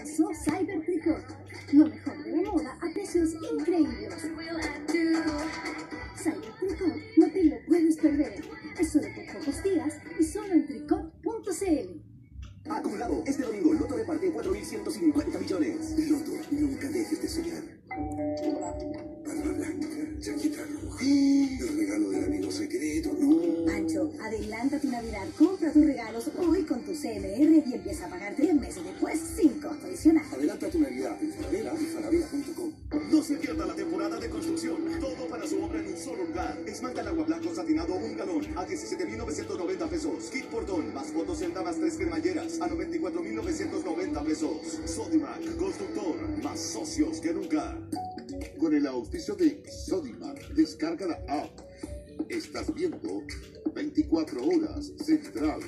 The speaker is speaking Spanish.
comenzó Cyber Tricot. Lo mejor de la moda a precios increíbles. Cyber Tricot no te lo puedes perder. Es solo por pocos días y solo en tricot.cl. Acumulado, este domingo Loto reparte 4.150 millones. Loto, nunca dejes de soñar. Barba blanca, chaqueta roja. El regalo del amigo secreto, no. Pancho, adelanta tu Navidad, compra tus regalos hoy tu CMR y empieza a pagar tres meses después sin costo adicional. Adelanta tu Navidad en Falabella. No se pierda la temporada de construcción. Todo para su obra en un solo lugar. Esmalta el agua blanco satinado un galón a 17.990 pesos. Kit portón más fotocelda más tres cremalleras a 94.990 pesos. Sodimac, constructor, más socios que nunca. Con el auspicio de Sodimac, descarga la app. Estás viendo 24 horas Central.